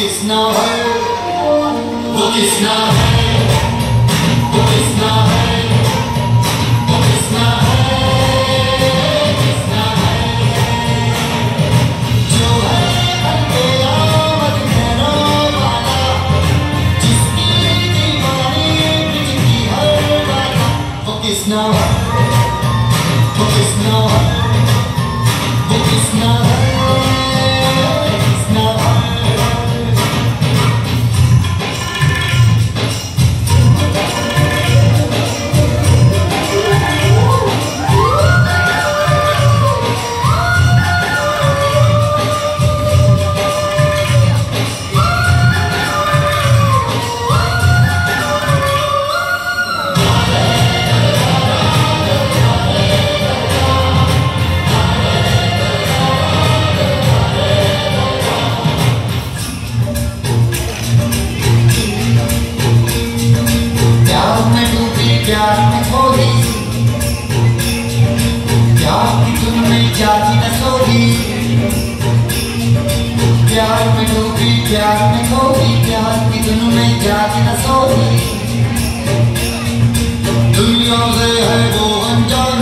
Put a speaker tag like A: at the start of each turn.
A: It's not, it's not. Focus now. Focus now. Focus now. प्यार में खोई प्यार की धुन में जाके न सोई दुनिया से है वो अनजान